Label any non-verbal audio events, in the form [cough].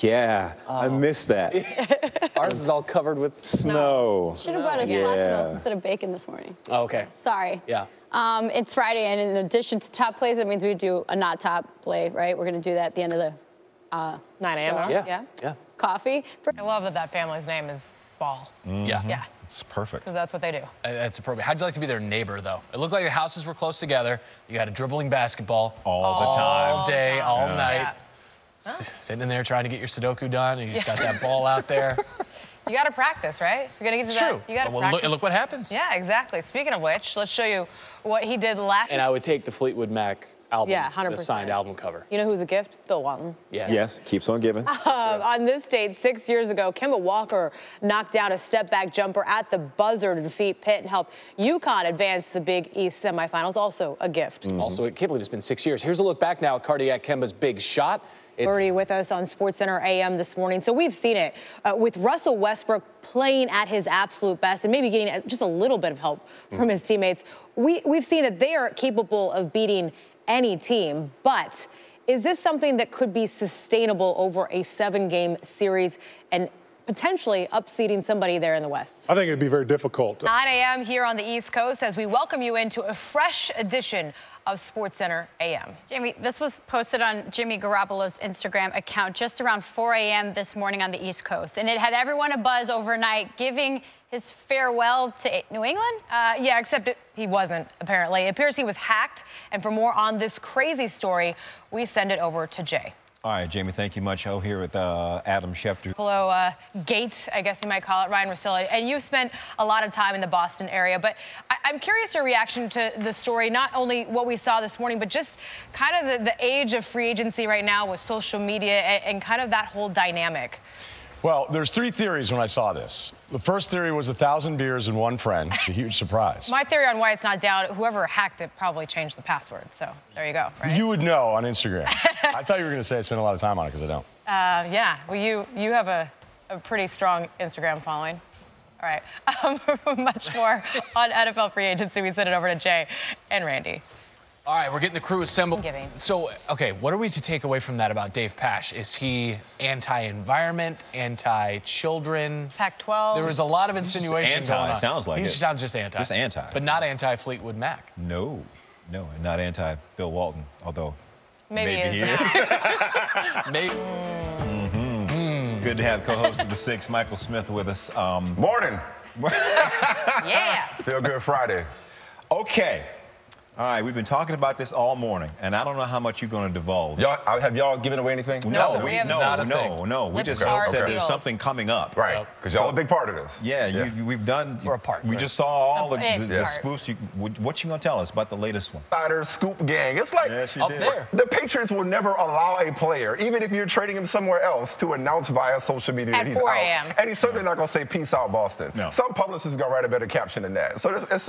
Yeah, I missed that. [laughs] Ours is all covered with Snow. Should have brought us Yeah. Platinum instead of bacon this morning. Oh, okay. Sorry. Yeah. Um, it's Friday, and in addition to top plays, that means we do a not top play, right? We're going to do that at the end of the 9 a.m. Huh? Yeah. Yeah. Yeah. coffee. I love that that family's name is Ball. Yeah. Yeah, It's perfect. because that's what they do. Uh, That's appropriate. How'd you like to be their neighbor, though? It looked like the houses were close together. You had a dribbling basketball All the time, all day, all Yeah. night. S- Sitting in there trying to get your Sudoku done, and you just got that ball out [laughs] there. You got to practice, right? You're gonna get to It's that. true. You got to Well, practice. look- look what happens. Yeah, exactly. Speaking of which, let's show you what he did last. And I would take the Fleetwood Mac album, Yeah, 100%. signed album cover. you know who's a gift? Bill Walton. Yeah. Yes, keeps on giving. [laughs] Um, on this date, six years ago, Kemba Walker knocked down a step back jumper at the buzzer to defeat Pitt and help UConn advance to the Big East semifinals. Also a gift. Also, I can't believe it's been six years. Here's a look back now at Cardiac Kemba's big shot. It- Birdie with us on SportsCenter AM this morning. So we've seen it uh, with Russell Westbrook playing at his absolute best and maybe getting just a little bit of help from his teammates. We, we've seen that they are capable of beating any team, but is this something that could be sustainable over a seven game series? And potentially upseeding somebody there in the West? I think it'd be very difficult. 9 a.m. here on the East Coast as we welcome you into a fresh edition of SportsCenter AM. Jaymee, this was posted on Jimmy Garoppolo's Instagram account just around 4 a.m. this morning on the East Coast. And it had everyone a buzz overnight, giving his farewell to New England. Uh, yeah, except it, he wasn't, apparently. It appears he was hacked. And for more on this crazy story, we send it over to Jay. All right, Jaymee, thank you much. Oh, here with uh, Adam Schefter. Buffalo uh, Gate, I guess you might call it, Ryan Russillo. And you've spent a lot of time in the Boston area. But I- I'm curious your reaction to the story, not only what we saw this morning, but just kind of the, the age of free agency right now with social media and, and kind of that whole dynamic. Well, there's three theories when I saw this. The first theory was a thousand beers and one friend. A huge surprise. My theory on why it's not down, whoever hacked it probably changed the password. So there you go, right? You would know on Instagram. I thought you were going to say I spent a lot of time on it because I don't. Uh, yeah, well, you, you have a, a pretty strong Instagram following. All right, [laughs] um, [laughs] much more on NFL free agency. We send it over to Jay and Randy. All right, we're getting the crew assembled. Giving. So, okay, what are we to take away from that about Dave Pasch? Is he anti-environment, anti-children? Pac-12. There was a lot of insinuation anti, going on. sounds like he it. just sounds just anti. Just anti. But not anti-Fleetwood Mac. No, no, and not anti Bill Walton, although Maybe, maybe he is. he now. Maybe. good to have co-host of the Six, Michael Smith, with us. Um, Morning. [laughs] yeah. Feel Good Friday. okay. All right, we've been talking about this all morning, and I don't know how much you're going to divulge. Y'all, uh, have y'all given away anything? No, we, we haven't. no, Not a no, thing. no. We Lips just are said there's something coming up. Right, because y'all a big part of this. Yeah, You, we've done. We're a part, We right? just saw all A the, the, the spoofs. You, what you gonna tell us about the latest one? Insider scoop gang. It's like Yes, Up did. there. the Patriots will never allow a player, even if you're trading him somewhere else, to announce via social media At that he's 4 out. a.m.. And he's certainly not going to say "Peace out, Boston." No. Some publicists gonna write a better caption than that. So it's, it's